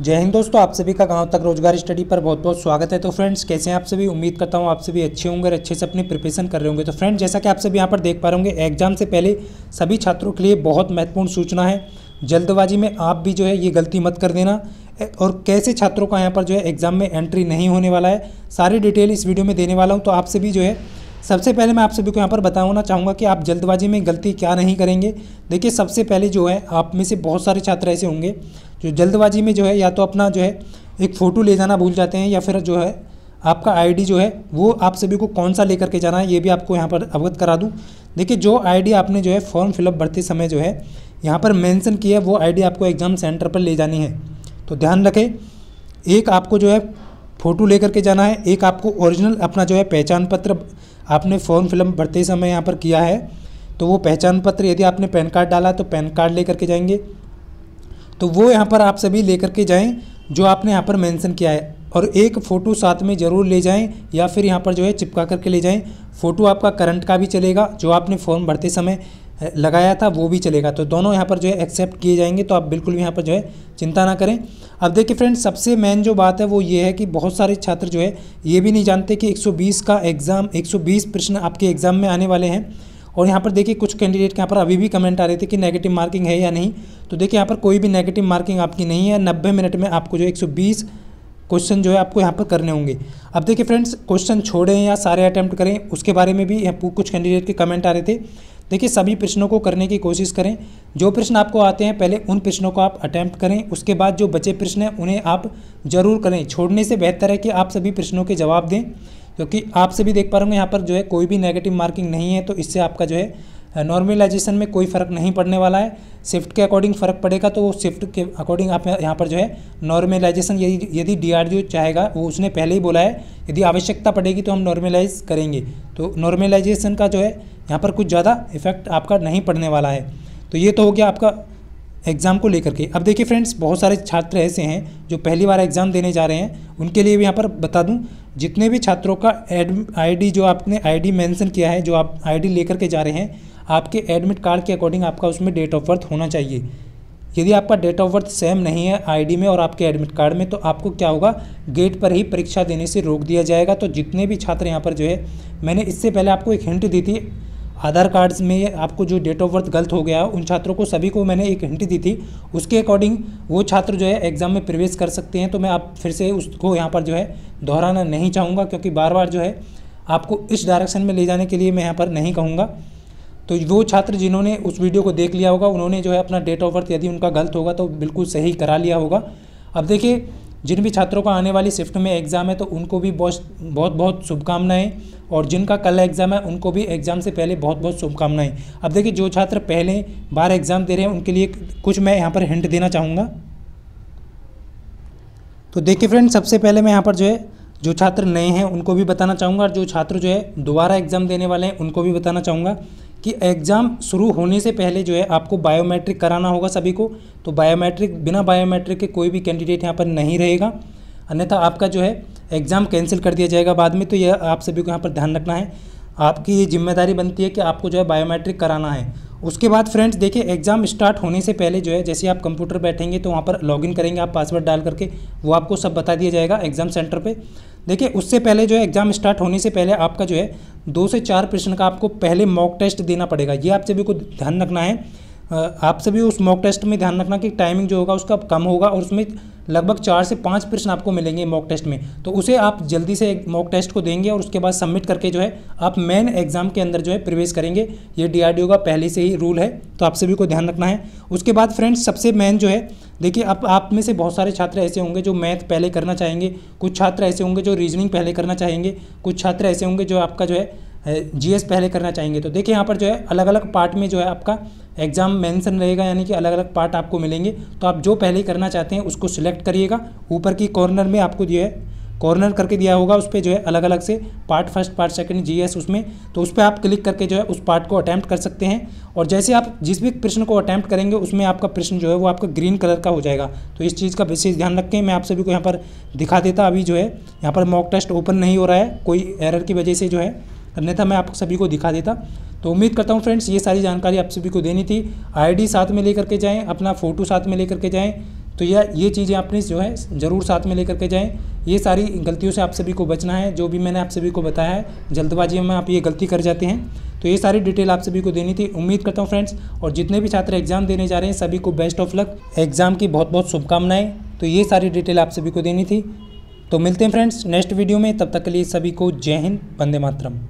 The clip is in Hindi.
जय हिंद दोस्तों, आप सभी का गाँव तक रोज़गार स्टडी पर बहुत बहुत स्वागत है। तो फ्रेंड्स, कैसे हैं आप सभी? उम्मीद करता हूँ आप सभी अच्छे होंगे और अच्छे से अपनी प्रिपरेशन कर रहे होंगे। तो फ्रेंड्स, जैसा कि आप सभी यहाँ पर देख पा रहे होंगे, एग्ज़ाम से पहले सभी छात्रों के लिए बहुत महत्वपूर्ण सूचना है। जल्दबाजी में आप भी जो है, ये गलती मत कर देना। और कैसे छात्रों का यहाँ पर जो है, एग्ज़ाम में एंट्री नहीं होने वाला है, सारी डिटेल इस वीडियो में देने वाला हूँ। तो आप सभी जो है, सबसे पहले मैं आप सभी को यहाँ पर बताना चाहूँगा कि आप जल्दबाजी में गलती क्या नहीं करेंगे। देखिए, सबसे पहले जो है, आप में से बहुत सारे छात्र ऐसे होंगे जो जल्दबाजी में जो है या तो अपना जो है एक फ़ोटो ले जाना भूल जाते हैं या फिर जो है आपका आईडी जो है वो आप सभी को कौन सा लेकर के जाना है ये भी आपको यहाँ पर अवगत करा दूँ। देखिए, जो आईडी आपने जो है फॉर्म फिलअप भरते समय जो है यहाँ पर मेंशन किया है, वो आईडी आपको एग्ज़ाम सेंटर पर ले जानी है। तो ध्यान रखें, एक आपको जो है फ़ोटो लेकर के जाना है, एक आपको ओरिजिनल अपना जो है पहचान पत्र आपने फॉर्म फिलअप भरते समय यहाँ पर किया है। तो वो पहचान पत्र यदि आपने पैन कार्ड डाला तो पैन कार्ड लेकर के जाएँगे। तो वो यहाँ पर आप सभी लेकर के जाएँ, जो आपने यहाँ पर मेंशन किया है। और एक फ़ोटो साथ में ज़रूर ले जाएँ, या फिर यहाँ पर जो है चिपका करके ले जाएँ। फ़ोटो आपका करंट का भी चलेगा, जो आपने फॉर्म भरते समय लगाया था, वो भी चलेगा। तो दोनों यहाँ पर जो है एक्सेप्ट किए जाएँगे तो आप बिल्कुल भी यहाँ पर जो है चिंता ना करें। अब देखिए फ्रेंड्स, सबसे मेन जो बात है, वो ये है कि बहुत सारे छात्र जो है, ये भी नहीं जानते कि 120 का एग्ज़ाम 120 प्रश्न आपके एग्ज़ाम में आने वाले हैं। और यहाँ पर देखिए कुछ कैंडिडेट के यहाँ पर अभी भी कमेंट आ रहे थे कि नेगेटिव मार्किंग है या नहीं। तो देखिए यहाँ पर कोई भी नेगेटिव मार्किंग आपकी नहीं है। नब्बे मिनट में आपको जो एक सौ बीस क्वेश्चन जो है आपको यहाँ पर करने होंगे। अब देखिए फ्रेंड्स क्वेश्चन छोड़ें या सारे अटैम्प्ट करें, उसके बारे में भी कुछ कैंडिडेट के कमेंट आ रहे थे। देखिए सभी प्रश्नों को करने की कोशिश करें। जो प्रश्न आपको आते हैं, पहले उन प्रश्नों को आप अटैम्प्ट करें। उसके बाद जो बचे प्रश्न हैं, उन्हें आप ज़रूर करें। छोड़ने से बेहतर है कि आप सभी प्रश्नों के जवाब दें। क्योंकि आप सभी देख पा रहे होंगे यहाँ पर जो है कोई भी नेगेटिव मार्किंग नहीं है तो इससे आपका जो है नॉर्मलाइजेशन में कोई फ़र्क नहीं पड़ने वाला है। शिफ्ट के अकॉर्डिंग फ़र्क पड़ेगा तो वो शिफ्ट के अकॉर्डिंग आप यहाँ पर जो है नॉर्मलाइजेशन यदि यदि डी चाहेगा, वो उसने पहले ही बोला है, यदि आवश्यकता पड़ेगी तो हम नॉर्मलाइज करेंगे। तो नॉर्मलाइजेशन का जो है, यहाँ पर कुछ ज़्यादा इफ़ेक्ट आपका नहीं पड़ने वाला है। तो ये तो हो गया आपका एग्ज़ाम को लेकर के। अब देखिए फ्रेंड्स बहुत सारे छात्र ऐसे हैं, जो पहली बार एग्ज़ाम देने जा रहे हैं, उनके लिए भी यहाँ पर बता दूँ जितने भी छात्रों का एड, आईडी जो आपने आईडी मेंशन किया है, जो आप आईडी लेकर के जा रहे हैं, आपके एडमिट कार्ड के अकॉर्डिंग आपका उसमें डेट ऑफ़ बर्थ होना चाहिए। यदि आपका डेट ऑफ़ बर्थ सेम नहीं है आईडी में और आपके एडमिट कार्ड में तो आपको क्या होगा? गेट पर ही परीक्षा देने से रोक दिया जाएगा। तो जितने भी छात्र यहाँ पर जो है, मैंने इससे पहले आपको एक हिंट दी थी आधार कार्ड्स में आपको जो डेट ऑफ़ बर्थ गलत हो गया, उन छात्रों को सभी को मैंने एक हिंट दी थी। उसके अकॉर्डिंग वो छात्र जो है एग्ज़ाम में प्रवेश कर सकते हैं तो मैं आप फिर से उसको यहाँ पर जो है दोहराना नहीं चाहूँगा, क्योंकि बार बार जो है आपको इस डायरेक्शन में ले जाने के लिए मैं यहाँ पर नहीं कहूँगा। तो वो छात्र जिन्होंने उस वीडियो को देख लिया होगा, उन्होंने जो है अपना डेट ऑफ़ बर्थ यदि उनका गलत होगा तो बिल्कुल सही करा लिया होगा। अब देखिए जिन भी छात्रों का आने वाली शिफ्ट में एग्ज़ाम है तो उनको भी बहुत बहुत बहुत शुभकामनाएँ और जिनका कल एग्ज़ाम है, उनको भी एग्ज़ाम से पहले बहुत बहुत शुभकामनाएँ। अब देखिए, जो छात्र पहले बार एग्ज़ाम दे रहे हैं, उनके लिए कुछ मैं यहाँ पर हिंट देना चाहूँगा। तो देखिए फ्रेंड सबसे पहले मैं यहाँ पर जो है, जो छात्र नए हैं, उनको भी बताना चाहूँगा और जो छात्र जो है, दोबारा एग्ज़ाम देने वाले हैं, उनको भी बताना चाहूँगा। कि एग्ज़ाम शुरू होने से पहले जो है आपको बायोमेट्रिक कराना होगा सभी को। तो बायोमेट्रिक बिना बायोमेट्रिक के कोई भी कैंडिडेट यहाँ पर नहीं रहेगा। अन्यथा आपका जो है एग्ज़ाम कैंसिल कर दिया जाएगा बाद में। तो यह आप सभी को यहाँ पर ध्यान रखना है। आपकी ये ज़िम्मेदारी बनती है कि आपको जो है बायोमेट्रिक कराना है। उसके बाद फ्रेंड्स देखिए एग्ज़ाम स्टार्ट होने से पहले जो है, जैसे आप कंप्यूटर बैठेंगे तो वहाँ पर लॉगिन करेंगे, आप पासवर्ड डाल करके, वो आपको सब बता दिया जाएगा एग्ज़ाम सेंटर पे। देखिए, उससे पहले जो है एग्ज़ाम स्टार्ट होने से पहले आपका जो है, दो से चार प्रश्न का आपको पहले मॉक टेस्ट देना पड़ेगा। ये आप सभी को ध्यान रखना है। आप सभी उस मॉक टेस्ट में ध्यान रखना कि टाइमिंग जो होगा, उसका कम होगा और उसमें लगभग चार से पाँच प्रश्न आपको मिलेंगे मॉक टेस्ट में। तो उसे आप जल्दी से मॉक टेस्ट को देंगे और उसके बाद सबमिट करके जो है, आप मेन एग्ज़ाम के अंदर जो है प्रवेश करेंगे। ये डी का पहले से ही रूल है तो आप सभी को ध्यान रखना है। उसके बाद फ्रेंड्स सबसे मेन जो है देखिए, अब आप में से बहुत सारे छात्र ऐसे होंगे जो मैथ पहले करना चाहेंगे, कुछ छात्र ऐसे होंगे जो रीजनिंग पहले करना चाहेंगे, कुछ छात्र ऐसे होंगे जो आपका जो है जीएस पहले करना चाहेंगे। तो देखिए, यहाँ पर जो है अलग अलग पार्ट में जो है आपका एग्ज़ाम मेंशन रहेगा, यानी कि अलग अलग पार्ट आपको मिलेंगे। तो आप जो पहले करना चाहते हैं, उसको सिलेक्ट करिएगा। ऊपर की कॉर्नर में आपको जो है कॉर्नर करके दिया होगा, उस पर जो है अलग अलग से part first, part second, GS उसमें तो उस पर आप क्लिक करके जो है उस पार्ट को अटैम्प्ट कर सकते हैं। और जैसे आप जिस भी प्रश्न को अटैम्प्ट करेंगे, उसमें आपका प्रश्न जो है वो आपका ग्रीन कलर का हो जाएगा। तो इस चीज़ का विशेष ध्यान रखें, मैं आप सभी को यहाँ पर दिखा देता, अभी जो है यहाँ पर मॉक टेस्ट ओपन नहीं हो रहा है, कोई एरर की वजह से जो है, अन्यथा मैं आप सभी को दिखा देता। तो उम्मीद करता हूँ फ्रेंड्स, ये सारी जानकारी आप सभी को देनी थी। आईडी साथ में लेकर के जाएँ, अपना फ़ोटो साथ में लेकर के जाएँ तो यह, ये चीज़ें आपने जो है, ज़रूर साथ में लेकर के जाएँ। ये सारी गलतियों से आप सभी को बचना है, जो भी मैंने आप सभी को बताया है, जल्दबाजी में आप ये गलती कर जाते हैं। तो ये सारी डिटेल आप सभी को देनी थी। उम्मीद करता हूँ फ्रेंड्स, और जितने भी छात्र एग्ज़ाम देने जा रहे हैं, सभी को बेस्ट ऑफ़ लक। एग्ज़ाम की बहुत बहुत शुभकामनाएँ। तो ये सारी डिटेल आप सभी को देनी थी। तो मिलते हैं फ्रेंड्स, नेक्स्ट वीडियो में। तब तक के लिए सभी को जय हिंद, वंदे मातरम।